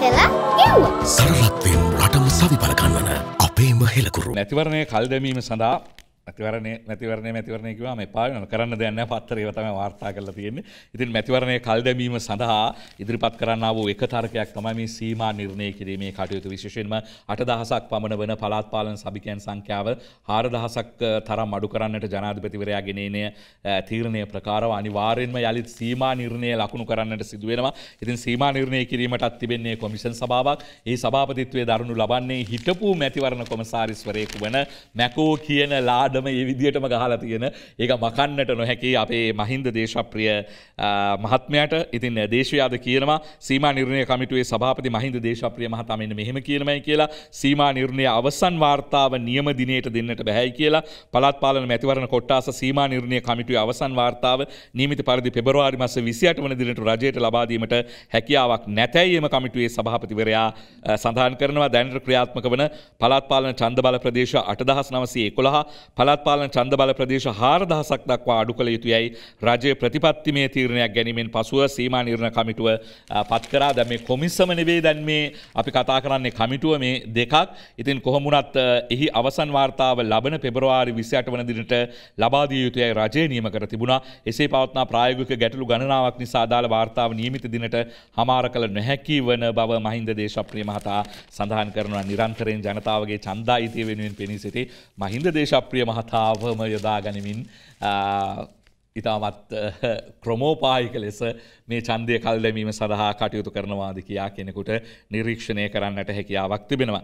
කලා ගැව්වා. සරලත්වයෙන් රටම සවිපල කන්නන අපේම හෙළකුරු. නැතිවරණය කල් දැමීම සඳහා මැතිවරණය මැතිවරණය මැතිවරණය කිවම පාන කරන්න දෙන්න පත්තර තම වාර්තා කරලා තියෙන්නේ. ඉතින් මැතිවරණය කල් දැමීම සඳහා ඉදිරිපත් කරන්න වූ එක තරකයක් තමයි මේ සීමා නිර්ණය කිරීමේ කටයුතු. විශේෂයෙන්ම අට දහසක් පමණ වන පළාත් පාලන සභිකයන් සංඛ්‍යාව හාර දහසක් තරම් අඩු කරන්නට ජනාධිපතිවරයා ගෙනේනය තීරණය ප්‍රකාරව අනිවාර්යෙන්ම යළිත් සීමා නිර්ණය ලකුණු කරන්නට සිදුවෙනවා. ඉතින් සීමා නිර්ණය කිරීමටත් තිබෙන්නේ කොමිෂන් සභාවක්. ඒ සභාපතිත්වය දරුණු ලබන්නේ හිටපු මැතිවරණ කොමසාරිස්වරයෙකු වන මැකෝ කියන ලාඩ ආඩම ඒ විදිහටම ගහලා තියෙන. ඒක මකන්නට නොහැකි අපේ මහින්ද දේශප්‍රිය මහත්මයට. ඉතින් දේශයාද කියනවා සීමා නිර්ණය කමිටුවේ සභාපති මහින්ද දේශප්‍රිය මහතා මෙන්න මෙහෙම කියනමයි කියලා. සීමා නිර්ණය අවසන් වාර්තාව නියම දිනයට දෙන්නට බැහැයි කියලා. පළාත් පාලන මැතිවරණ කොට්ටාස සීමා නිර්ණය කමිටුවේ අවසන් වාර්තාව නියමිත පරිදි පෙබරවාරි මාස 28 වන දිනට රජයට ලබා දීමට හැකියාවක් නැතැයි එම කමිටුවේ සභාපතිවරයා සඳහන් කරනවා. දැනට ක්‍රියාත්මක වන පළාත් පාලන ඡන්ද බල ප්‍රදේශ 8911 පළත් පාලන ඡන්ද බල ප්‍රදේශ 4000ක් දක්වා අඩු කළ යුතුයයි රජයේ ප්‍රතිපත්තිමය තීරණයක් ගැනීමෙන් පසුව සීමා නිර්ණය කමිටුව පත් කරා. දැන් මේ කොමිසම නෙවෙයි දැන් මේ අපි කතා කරන්නේ කමිටුව මේ දෙකක්. ඉතින් කොහොම වුණත් එහි අවසන් වාර්තාව ලබන පෙබරවාරි 28 වන දිනට ලබා දිය යුතුයයි රජය නියම කර තිබුණා. එසේ පවත්නා ප්‍රායෝගික ගැටලු ගණනාවක් නිසා අදාළ වාර්තාව නියමිත දිනට හමාර කළ නොහැකි වන බව මහින්ද දේශප්‍රිය මහතා සඳහන් කරනවා නිරන්තරයෙන් ජනතාවගේ ඡන්දායිතිය වෙනුවෙන් පෙනී සිටි මහින්ද දේශප්‍රිය මහතා මහතාවම යොදා ගනිමින් ඉතාමත් ක්‍රමෝපායික ලෙස මේ චන්දය කල් දැමීම සඳහා කටයුතු කරනවාද කියා කෙනෙකුට නිරීක්ෂණය කරන්නට හැකියාවක් තිබෙනවා.